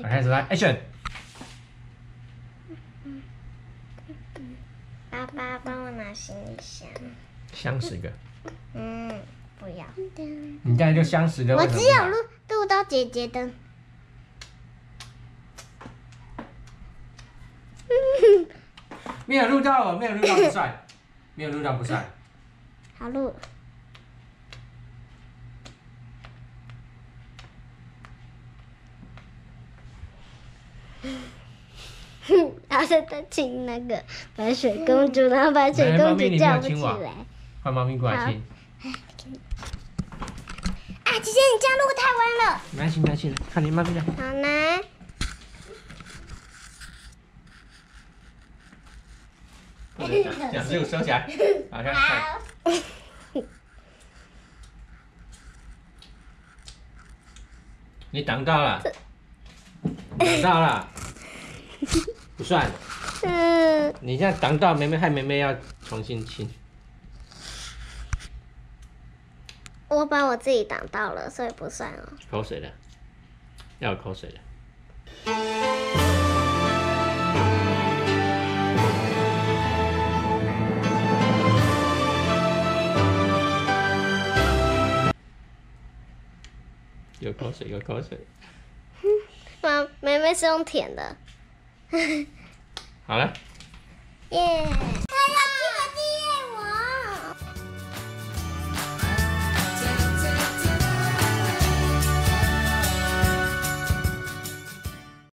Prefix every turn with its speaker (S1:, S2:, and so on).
S1: 好开始来，action！
S2: 爸爸帮我拿行李箱。
S1: 相识个，
S2: 嗯，不要。
S1: 你刚才就相识个，
S2: 我
S1: 为什么不拿
S2: 只有录录到姐姐的。
S1: 没有录到，没有录到不算，没有录到不算。
S2: 好录。然后在亲那个白雪公主，然后白雪公主叫不起来。
S1: 换猫咪过来亲，
S2: 啊，姐姐，你这样录太晚了。
S1: 没关系没关系，看你猫咪的。
S2: 好呢。
S1: 不能 讲，两只手收起来。好，看看。你挡到了，挡到了，不算。
S2: 嗯，
S1: 你现在挡到妹妹，害妹妹要重新亲。
S2: 我把我自己挡到了，所以不算哦。
S1: 口水的，要有口水的。有口水，有口水。
S2: 妈，妹妹是用舔的。
S1: 好了。
S2: 耶。